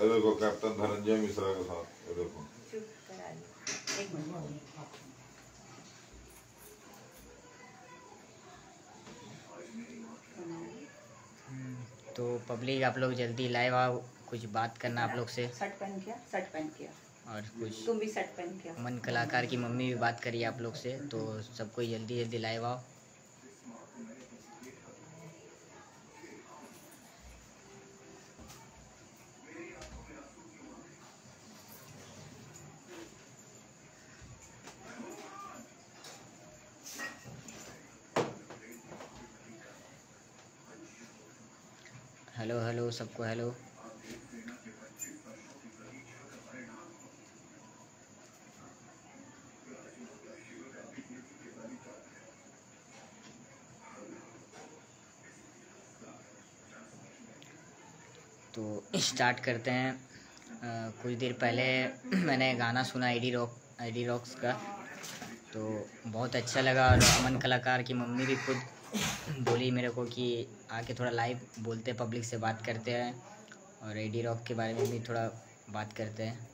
ये देखो कैप्टन धनंजय मिश्रा के साथ ये देखो। तो पब्लिक आप लोग जल्दी लाइव आओ कुछ बात करना आप लोग से। शर्ट पहन किया शर्ट पहन किया और कुछ तुम भी शर्ट पहन किया अमन कलाकार की मम्मी भी बात करी आप लोग से तो सबको जल्दी जल्दी लाइव आओ। हेलो हेलो सबको हेलो। तो स्टार्ट करते हैं। अ, कुछ देर पहले मैंने गाना सुना एडी रॉक एडी रॉक्स का। तो बहुत अच्छा लगा। और अमन कलाकार की मम्मी भी खुद बोली मेरे को कि आके थोड़ा लाइव बोलते पब्लिक से बात करते हैं और एडी रॉक के बारे में भी थोड़ा बात करते हैं।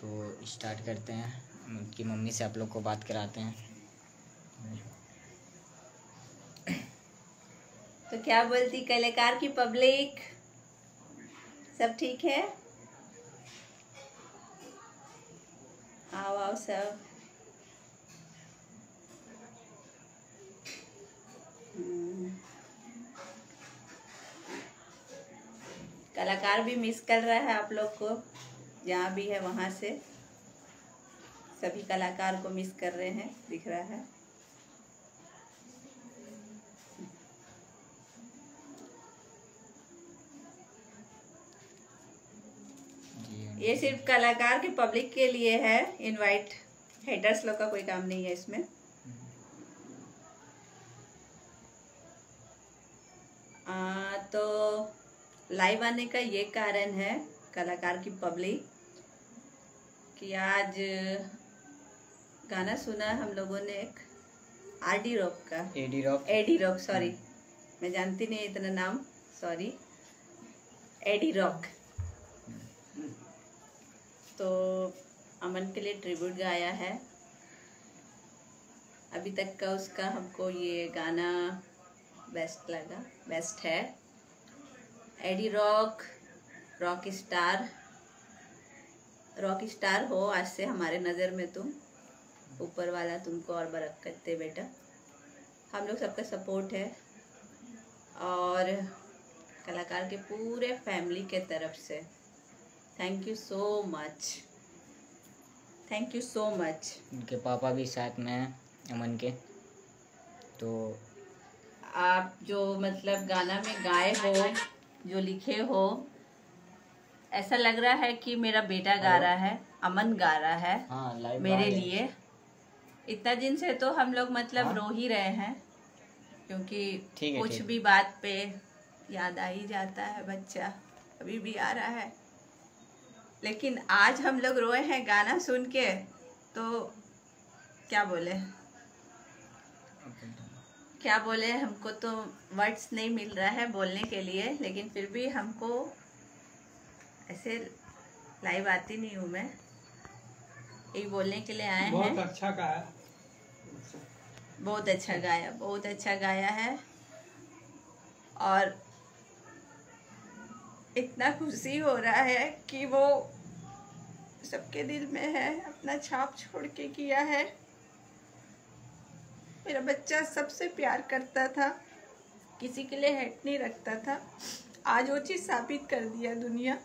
तो स्टार्ट करते हैं। उनकी मम्मी से आप लोग को बात कराते हैं। तो क्या बोलती कलाकार की पब्लिक सब ठीक है आओ आओ सब हम्म। कलाकार भी मिस कर रहा है आप लोग को, जहाँ भी है वहाँ से। सभी कलाकार को मिस कर रहे हैं, दिख रहा है। ये सिर्फ़ कलाकार की पब्लिक के लिए है इनवाइट हेटर्स लोग का कोई काम नहीं है इसमें। आ, तो लाइव आने का ये कारण है कलाकार की पब्लिक कि आज गाना सुना हम लोगों ने एक आर डी रॉक का। AD rock AD rock sorry मैं जानती नहीं इतना नाम सॉरी एडी रॉक तो अमन के लिए ट्रिब्यूट गाया है। अभी तक का उसका हमको ये गाना बेस्ट लगा बेस्ट है। AD rock rock star rock star हो आज से हमारे नज़र में तुम। ऊपर वाला तुमको और बरकत दे बेटा। हम लोग सबका सपोर्ट है। और कलाकार के पूरे फैमिली के तरफ़ से। Thank you so much thank you so much उनके पापा भी साथ में हैं अमन के। तो आप जो मतलब गाना में गाए हो जो लिखे हो ऐसा लग रहा है कि मेरा बेटा गा रहा है अमन गा रहा है हाँ मेरे लिए। इतना दिन से तो हम लोग मतलब हाँ। रो ही रहे हैं क्योंकि है, कुछ भी बात पे याद आ ही जाता है बच्चा। अभी भी आ रहा है। लेकिन आज हम लोग रोए हैं गाना सुन के तो क्या बोले? क्या बोले? हमको तो वर्ड्स नहीं मिल रहा है बोलने के लिए लेकिन फिर भी हमको ऐसे लाइव आती नहीं हूँ मैं। यही बोलने के लिए आए बहुत हैं। अच्छा का है बहुत अच्छा गाया बहुत अच्छा गाया है। और इतना खुशी हो रहा है कि वो सबके दिल में है अपना छाप छोड़ के किया है। मेरा बच्चा सबसे प्यार करता था किसी के लिए हेट नहीं रखता था। आज वो चीज़ साबित कर दिया दुनिया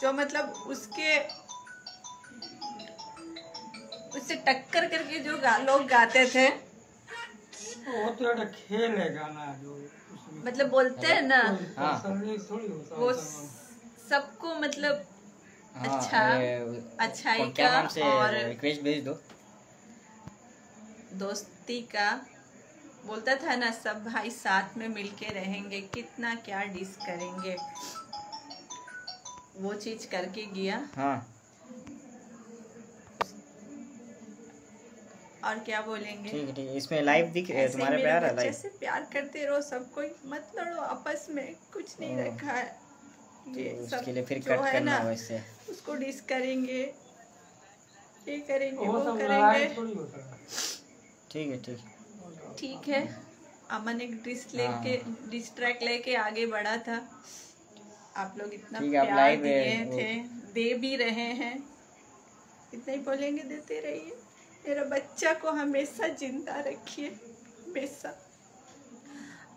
जो मतलब उसके उससे टक्कर करके जो गा, लोग गाते थे। वो तो खेल है गाना जो मतलब बोलते हैं ना हाँ। होता वो सबको मतलब हाँ, अच्छा, ये- अच्छाई का और रिक्वेस्ट भेज दो। दोस्ती का बोलता था ना सब भाई साथ में मिलके रहेंगे कितना क्या डिस करेंगे। वो चीज़ करके गया। हाँ। और क्या बोलेंगे? ठीक है ठीक है इसमें लाइव दिख ऐसे ही तुम्हारा प्यार है लाइव से प्यार करते रहो सब कोई मत लड़ो आपस में कुछ नहीं हाँ। रखा है। ये तो सब उसके लिए फिर कट है करना होगा इससे। उसको डिस करेंगे। ये करेंगे वो वो करेंगे। थोड़ी होता है। ठीक है ठीक ठीक है। अमन एक डिस लेके हाँ। डिस ट्रैक लेके आगे बढ़ा था। आप लोग इतना है, प्यार दिए थे। दे भी रहे हैं। इतना ही बोलेंगे देते रहिए। मेरा बच्चा को हमेशा ज़िंदा रखिए हमेशा।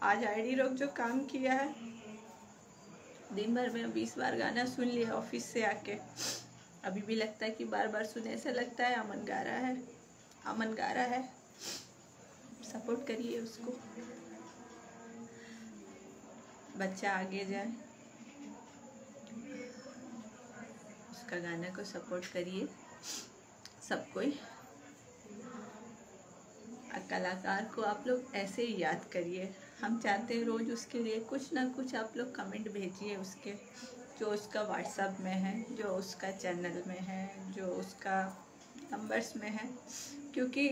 आज आईडी लोग जो काम किया है दिन भर में बीस बार गाना सुन लिया ऑफ़िस से आके। अभी भी लगता है कि बार बार सुने, ऐसा लगता है अमन गा रहा है। अमन गा रहा है। सपोर्ट करिए उसको। बच्चा आगे जाए। उसका गाना को सपोर्ट करिए। सब कोई। कलाकार को आप लोग ऐसे ही याद करिए। हम चाहते हैं रोज उसके लिए कुछ ना कुछ आप लोग कमेंट भेजिए उसके, जो उसका व्हाट्सअप में है, जो उसका चैनल में है, जो उसका नंबर्स में है। क्योंकि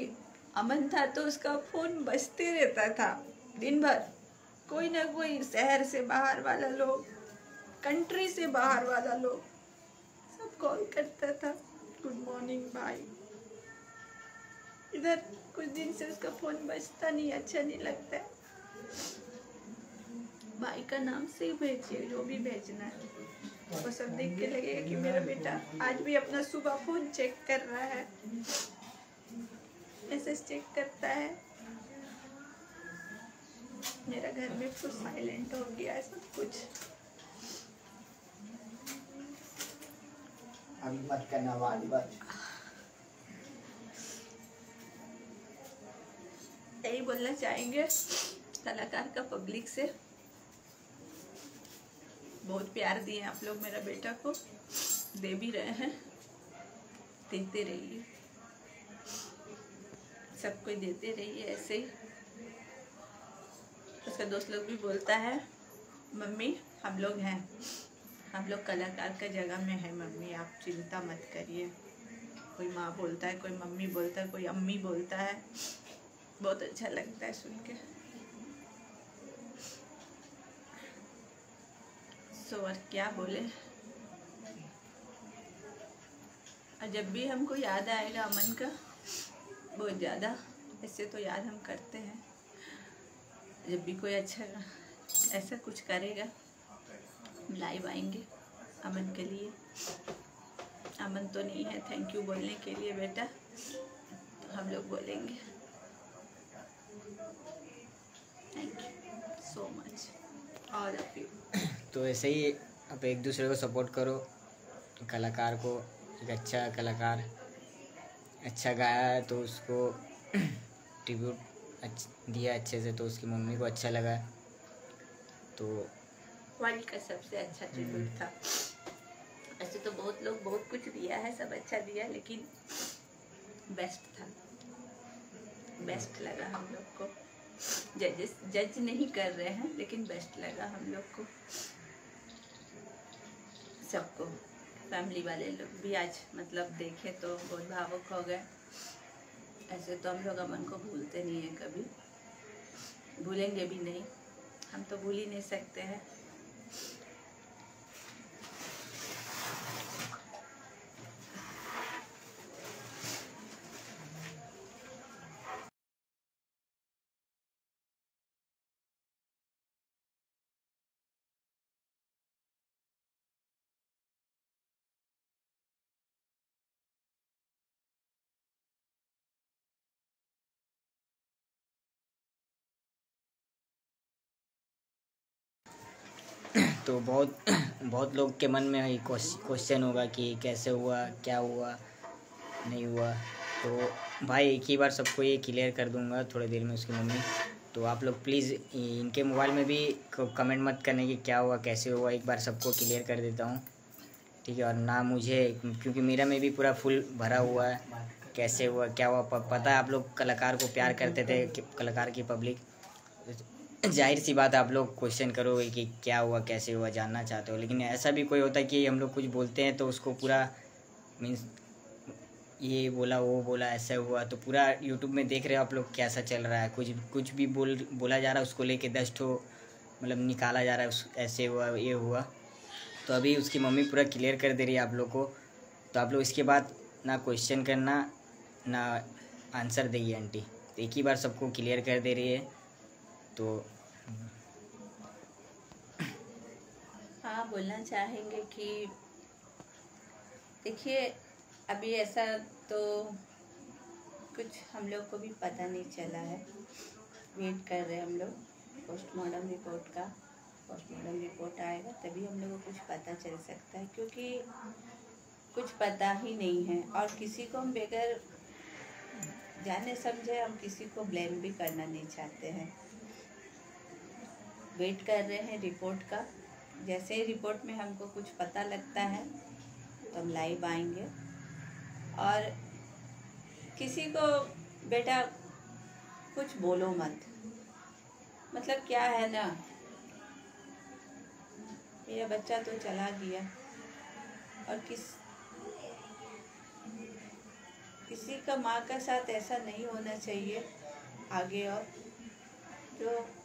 अमन था तो उसका फ़ोन बजते रहता था, दिन भर। कोई ना कोई शहर से बाहर वाला लोग कंट्री से बाहर वाला लोग, सब कॉल करता था। गुड मॉर्निंग भाई इधर कुछ दिन से उसका फ़ोन बजता नहीं अच्छा नहीं लगता। है भाई का नाम से ही भेजिए जो भी भेजना है। वो सब देख के लगेगा कि मेरा बेटा आज भी अपना सुबह फ़ोन चेक कर रहा है। मैसेज चेक करता है। मेरा घर में फुल साइलेंट हो गया है सब कुछ। अभी मत करना वाली बात। यही बोलना चाहेंगे। कलाकार का पब्लिक से। बहुत प्यार दिए आप लोग मेरा बेटा को। दे भी रहे हैं। देते रहिए। सबको देते रहिए ऐसे ही। उसका दोस्त लोग भी बोलता है, मम्मी, हम लोग हैं। हम लोग कलाकार का जगह में है, मम्मी। आप चिंता मत करिए। कोई माँ बोलता है, कोई मम्मी बोलता है, कोई अम्मी बोलता है। बहुत अच्छा लगता है सुन के। सो और क्या बोले? और जब भी हमको याद आएगा अमन का, बहुत ज़्यादा, ऐसे तो याद हम करते हैं। जब भी कोई अच्छा ऐसा कुछ करेगा, हम लाइव आएँगे अमन के लिए। अमन तो नहीं है थैंक यू बोलने के लिए बेटा। तो हम लोग बोलेंगे। Thank you so much all of you तो ऐसे ही आप एक दूसरे को सपोर्ट करो। कलाकार को एक अच्छा कलाकार अच्छा गाया है तो उसको ट्रिब्यूट अच्छ दिया अच्छे से तो उसकी मम्मी को अच्छा लगा। तो वर्ल्ड का सबसे अच्छा ट्रिब्यूट था। ऐसे तो बहुत लोग बहुत कुछ दिया है सब अच्छा दिया लेकिन बेस्ट था। बेस्ट लगा हम लोग को। जजेस जज नहीं कर रहे हैं लेकिन बेस्ट लगा हम लोग को। सबको। फैमिली वाले लोग भी आज मतलब देखे तो बहुत भावुक हो गए। ऐसे तो हम लोग अमन को भूलते नहीं हैं कभी। भूलेंगे भी नहीं। हम तो भूल ही नहीं सकते हैं। तो बहुत बहुत लोग के मन में क्वेश्चन होगा कि कैसे हुआ, क्या हुआ, नहीं हुआ। तो भाई, एक ही बार सबको ये क्लियर कर दूँगा थोड़ी देर में उसकी मम्मी। तो आप लोग प्लीज़ इनके मोबाइल में भी कमेंट मत करने कि क्या हुआ, कैसे हुआ। एक बार सबको क्लियर कर देता हूँ। ठीक है, और ना मुझे, क्योंकि मेरा में भी पूरा फुल भरा हुआ है। कैसे हुआ, क्या हुआ पता है आप लोग कलाकार को प्यार करते थे कलाकार की पब्लिक ज़ाहिर सी बात आप लोग क्वेश्चन करोगे कि क्या हुआ, कैसे हुआ, जानना चाहते हो। लेकिन ऐसा भी कोई होता है कि हम लोग कुछ बोलते हैं तो उसको पूरा मीन्स ये बोला, वो बोला, ऐसा हुआ। तो पूरा यूट्यूब में देख रहे हो आप लोग कैसा चल रहा है। कुछ कुछ भी बोल, बोला जा रहा है, उसको लेके दस ठो मतलब निकाला जा रहा है, उस, ऐसे हुआ, ये हुआ। तो अभी उसकी मम्मी पूरा क्लियर कर दे रही है आप लोग को। तो आप लोग इसके बाद ना क्वेश्चन करना, ना आंसर देगी आंटी। तो एक ही बार सबको क्लियर कर दे रही है। तो हाँ बोलना चाहेंगे कि देखिए, अभी ऐसा तो कुछ हम लोग को भी पता नहीं चला है। वेट कर रहे हैं हम लोग पोस्टमार्टम रिपोर्ट का। पोस्टमार्टम रिपोर्ट आएगा, तभी हम लोग को कुछ पता चल सकता है, क्योंकि कुछ पता ही नहीं है। और किसी को हम बगैर जाने समझे हम किसी को ब्लेम भी करना नहीं चाहते हैं। वेट कर रहे हैं रिपोर्ट का। जैसे ही रिपोर्ट में हमको कुछ पता लगता है तो हम लाइव आएँगे। और किसी को, बेटा, कुछ बोलो मत। मतलब क्या है ना? मेरा बच्चा तो चला गया। और किस, किसी का माँ का साथ ऐसा नहीं होना चाहिए आगे और। जो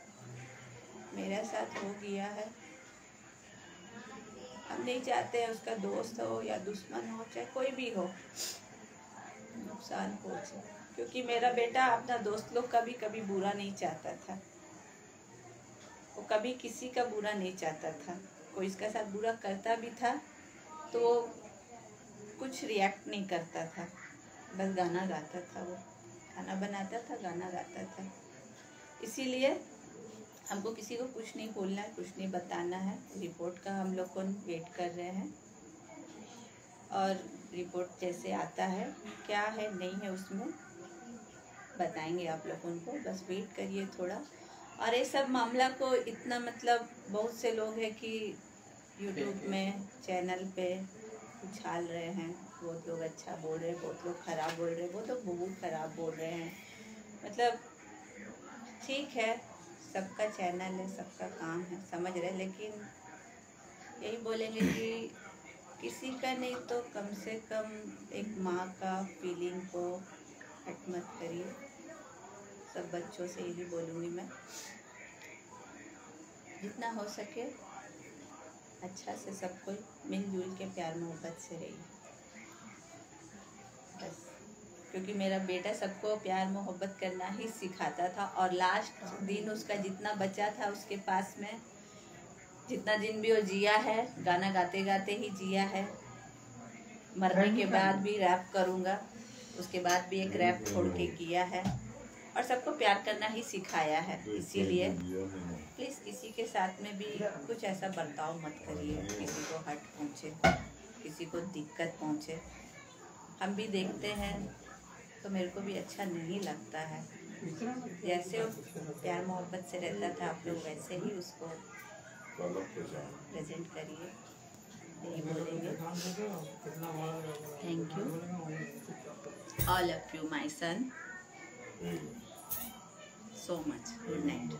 मेरा साथ हो गया है। हम नहीं चाहते हैं उसका दोस्त हो या दुश्मन हो, चाहे कोई भी हो। नुकसान पहुँचे। क्योंकि मेरा बेटा अपना दोस्त लोग का भी कभी बुरा नहीं चाहता था। वो कभी किसी का बुरा नहीं चाहता था। कोई इसका साथ बुरा करता भी था तो वो कुछ रिएक्ट नहीं करता था। बस गाना गाता था वो। खाना बनाता था, गाना गाता था। इसीलिए हमको किसी को कुछ नहीं बोलना है कुछ नहीं बताना है। रिपोर्ट का हम लोग को वेट कर रहे हैं? और रिपोर्ट जैसे आता है क्या है नहीं है उसमें बताएँगे आप लोगों को बस वेट करिए थोड़ा। और ये सब मामला को इतना मतलब बहुत से लोग हैं कि यूट्यूब में चैनल पे उछाल रहे हैं। बहुत लोग अच्छा बोल रहे हैं बहुत लोग खराब बोल रहे हैं बहुत लोग बहुत खराब बोल रहे हैं। मतलब ठीक है सबका चैनल है, सबका काम है, समझ रहे लेकिन यही बोलेंगे कि किसी का नहीं तो कम से कम एक माँ का फीलिंग को हट मत करिए। सब बच्चों से यही बोलूँगी मैं। जितना हो सके अच्छा से सब कोई मिलजुल के प्यार मोहब्बत से रहिए। क्योंकि मेरा बेटा सबको प्यार मोहब्बत करना ही सिखाता था और लास्ट दिन उसका जितना बचा था उसके पास में जितना दिन भी वो जिया है गाना गाते गाते ही जिया है। मरने के बाद भी रैप करूँगा उसके बाद भी एक रैप छोड़ के किया है और सबको प्यार करना ही सिखाया है इसीलिए प्लीज़ किसी के साथ में भी कुछ ऐसा बर्ताव मत करिए किसी को हट पहुँचे किसी को दिक्कत पहुँचे। हम भी देखते हैं तो मेरे को भी अच्छा नहीं लगता है। जैसे प्यार मोहब्बत से रहता था, आप लोग वैसे ही उसको प्रेजेंट करिए। यही बोलेंगे। Thank you all of you my son so much good night